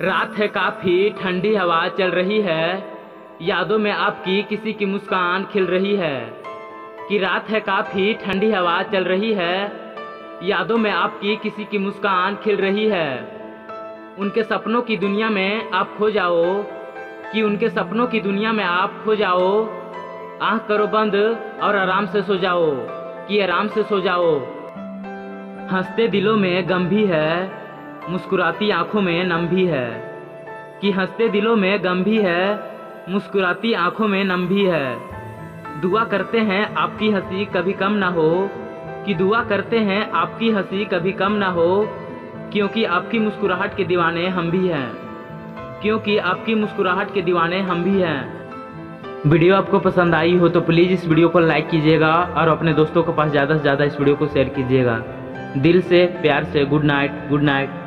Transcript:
रात है काफ़ी, ठंडी हवा चल रही है। यादों में आपकी किसी की मुस्कान खिल रही है। कि रात है काफ़ी, ठंडी हवा चल रही है। यादों में आपकी किसी की मुस्कान खिल रही है। उनके सपनों की दुनिया में आप खो जाओ। कि उनके सपनों की दुनिया में आप खो जाओ। आँख करो बंद और आराम से सो जाओ। कि आराम से सो जाओ। हँसते दिलों में गम भी है। मुस्कुराती आँखों में नम भी है। कि हँसते दिलों में गम भी है, मुस्कुराती आँखों में नम भी है। दुआ करते हैं आपकी हँसी कभी कम ना हो, कि दुआ करते हैं आपकी हँसी कभी कम ना हो, क्योंकि आपकी मुस्कुराहट के दीवाने हम भी हैं। क्योंकि आपकी मुस्कुराहट के दीवाने हम भी हैं। वीडियो आपको पसंद आई हो तो प्लीज़ इस वीडियो को लाइक कीजिएगा और अपने दोस्तों के पास ज़्यादा से ज़्यादा इस वीडियो को शेयर कीजिएगा। दिल से, प्यार से, गुड नाइट गुड नाइट।